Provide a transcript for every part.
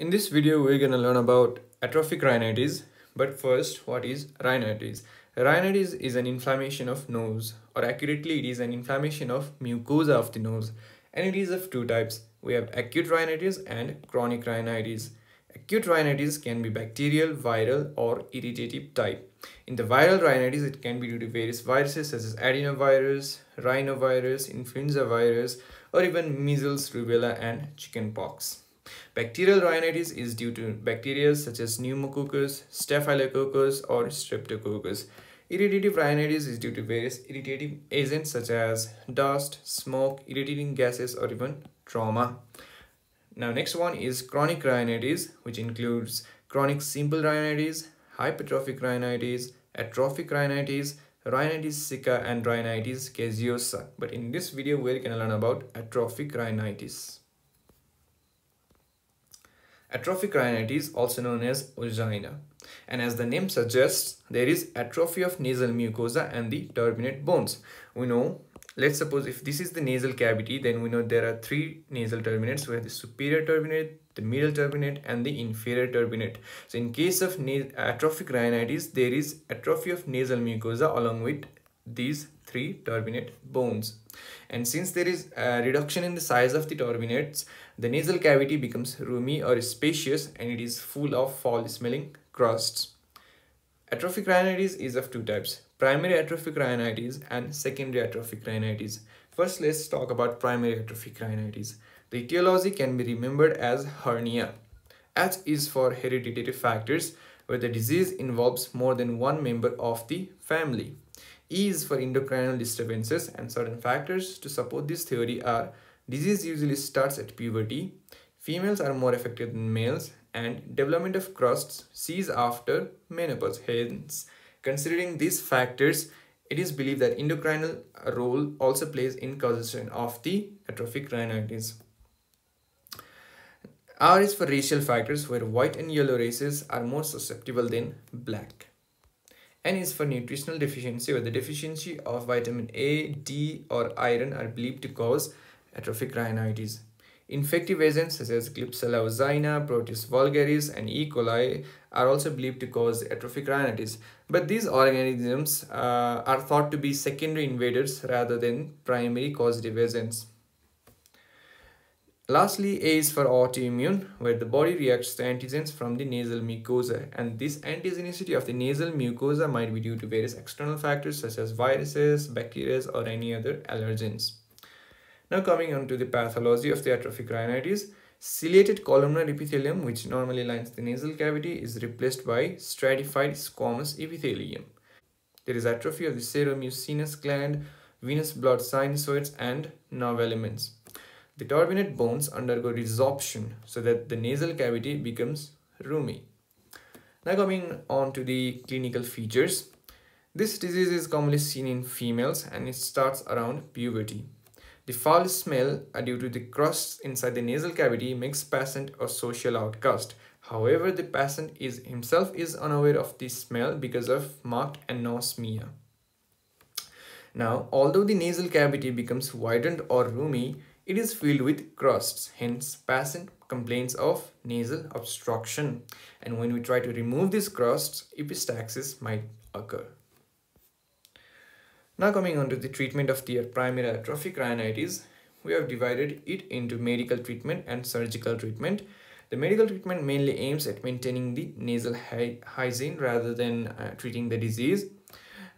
In this video, we're going to learn about atrophic rhinitis. But first, what is rhinitis? Rhinitis is an inflammation of nose, or accurately, it is an inflammation of mucosa of the nose. And it is of two types. We have acute rhinitis and chronic rhinitis. Acute rhinitis can be bacterial, viral, or irritative type. In the viral rhinitis, it can be due to various viruses such as adenovirus, rhinovirus, influenza virus, or even measles, rubella, and chickenpox. Bacterial rhinitis is due to bacteria such as pneumococcus, staphylococcus, or streptococcus. Irritative rhinitis is due to various irritative agents such as dust, smoke, irritating gases, or even trauma. Now next one is chronic rhinitis which includes chronic simple rhinitis, hypertrophic rhinitis, atrophic rhinitis, rhinitis sicca and rhinitis caseosa. But in this video we're going to learn about atrophic rhinitis. Atrophic rhinitis also known as angina. And as the name suggests, there is atrophy of nasal mucosa and the turbinate bones. We know let's suppose if this is the nasal cavity then we know there are three nasal turbinates we have the superior turbinate the middle turbinate and the inferior turbinate so in case of atrophic rhinitis there is atrophy of nasal mucosa along with these three turbinate bones and since there is a reduction in the size of the turbinates the nasal cavity becomes roomy or spacious and it is full of foul smelling crusts atrophic rhinitis is of two types primary atrophic rhinitis and secondary atrophic rhinitis. First, let's talk about primary atrophic rhinitis. The etiology can be remembered as hernia. H is for hereditary factors where the disease involves more than one member of the family. E is for endocrinal disturbances and certain factors to support this theory are disease usually starts at puberty, females are more affected than males, and development of crusts cease after menopause. Hence, Considering these factors, it is believed that endocrinal role also plays in causation of the atrophic rhinitis. R is for racial factors where white and yellow races are more susceptible than black. N is for nutritional deficiency where the deficiency of vitamin A, D or iron are believed to cause atrophic rhinitis. Infective agents such as Klebsiella Proteus vulgaris, and E. coli are also believed to cause atrophic rhinitis. But these organisms uh, are thought to be secondary invaders rather than primary causative agents. Lastly, A is for autoimmune, where the body reacts to antigens from the nasal mucosa, and this antigenicity of the nasal mucosa might be due to various external factors such as viruses, bacteria, or any other allergens. Now coming on to the pathology of the atrophic rhinitis, ciliated columnar epithelium which normally lines the nasal cavity is replaced by stratified squamous epithelium. There is atrophy of the seromucinous gland, venous blood sinusoids and nerve elements. The turbinate bones undergo resorption so that the nasal cavity becomes roomy. Now coming on to the clinical features. This disease is commonly seen in females and it starts around puberty. The foul smell uh, due to the crusts inside the nasal cavity makes patient a social outcast. However, the patient is himself is unaware of the smell because of marked anosmia. Now, although the nasal cavity becomes widened or roomy, it is filled with crusts. Hence, patient complains of nasal obstruction. And when we try to remove these crusts, epistaxis might occur. Now coming on to the treatment of the primary atrophic rhinitis, we have divided it into medical treatment and surgical treatment. The medical treatment mainly aims at maintaining the nasal hy hygiene rather than uh, treating the disease.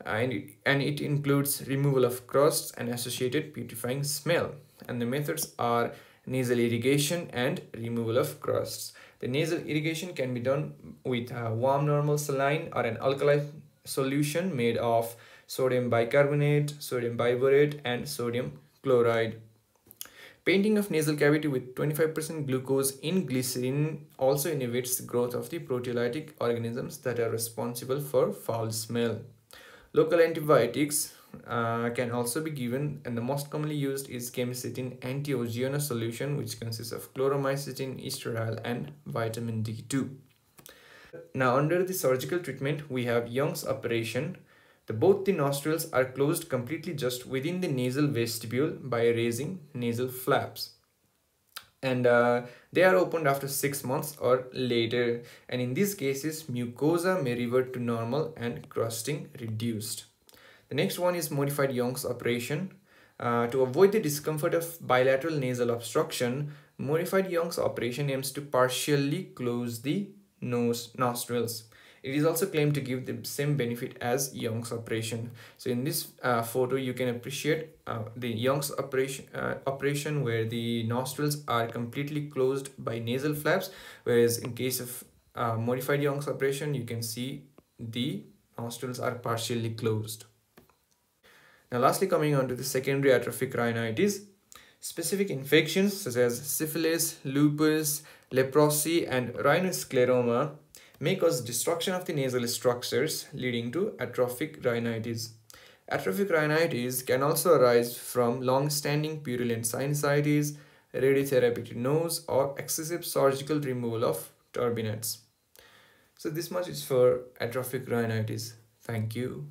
And, it, and it includes removal of crusts and associated putrefying smell. And the methods are nasal irrigation and removal of crusts. The nasal irrigation can be done with warm normal saline or an alkali solution made of sodium bicarbonate, sodium biborate, and sodium chloride. Painting of nasal cavity with 25% glucose in glycerin also inhibits growth of the proteolytic organisms that are responsible for foul smell. Local antibiotics uh, can also be given and the most commonly used is quercetin anti-ozaena solution which consists of chloromycetin, estriol and vitamin D2. Now under the surgical treatment we have Young's operation the, both the nostrils are closed completely just within the nasal vestibule by raising nasal flaps. And uh, they are opened after six months or later. And in these cases mucosa may revert to normal and crusting reduced. The next one is modified Young's operation. Uh, to avoid the discomfort of bilateral nasal obstruction modified Young's operation aims to partially close the nose nostrils it is also claimed to give the same benefit as Young's operation. So in this uh, photo, you can appreciate uh, the Young's operation, uh, operation where the nostrils are completely closed by nasal flaps, whereas in case of uh, modified Young's operation, you can see the nostrils are partially closed. Now lastly, coming on to the secondary atrophic rhinitis, specific infections such as syphilis, lupus, leprosy, and rhinoscleroma may cause destruction of the nasal structures leading to atrophic rhinitis. Atrophic rhinitis can also arise from long-standing purulent sinusitis, radiotherapy to nose, or excessive surgical removal of turbinates. So this much is for atrophic rhinitis. Thank you.